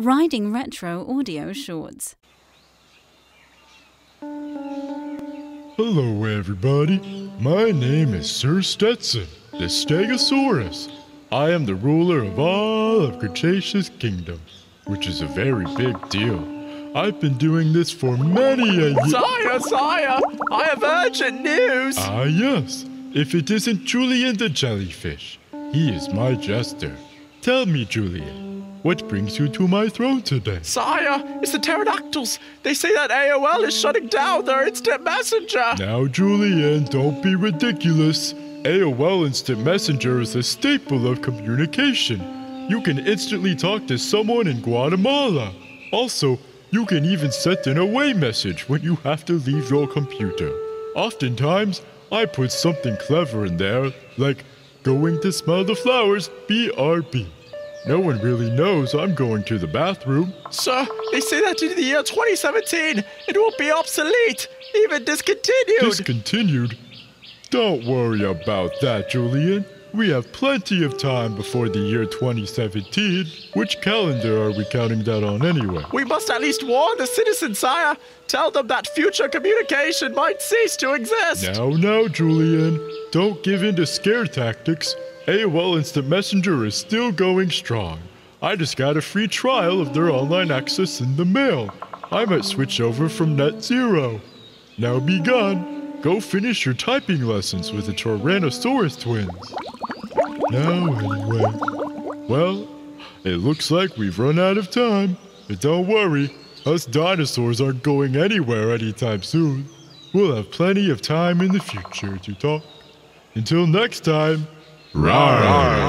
Riding Retro Audio Shorts. Hello, everybody. My name is Sir Stetson, the Stegosaurus. I am the ruler of all of Cretaceous Kingdom, which is a very big deal. I've been doing this for many a year. Sire, sire, I have urgent news. Ah, yes. If it isn't Julian the jellyfish, he is my jester. Tell me, Julian, what brings you to my throne today? Sire, it's the pterodactyls. They say that AOL is shutting down their instant messenger. Now, Julian, don't be ridiculous. AOL Instant Messenger is a staple of communication. You can instantly talk to someone in Guatemala. Also, you can even send an away message when you have to leave your computer. Oftentimes, I put something clever in there, like going to smell the flowers, BRB. No one really knows I'm going to the bathroom. Sir, they say that in the year 2017 it will be obsolete, even discontinued. Discontinued? Don't worry about that, Julian. We have plenty of time before the year 2017. Which calendar are we counting that on anyway? we must at least warn the citizens, sire. Tell them that future communication might cease to exist. Now, now, Julian. Don't give in to scare tactics. AOL Instant Messenger is still going strong. I just got a free trial of their online access in the mail. I might switch over from NetZero. Now be gone. Go finish your typing lessons with the Tyrannosaurus twins. Now, anyway. Well, it looks like we've run out of time. But don't worry, us dinosaurs aren't going anywhere anytime soon. We'll have plenty of time in the future to talk. Until next time, rawr.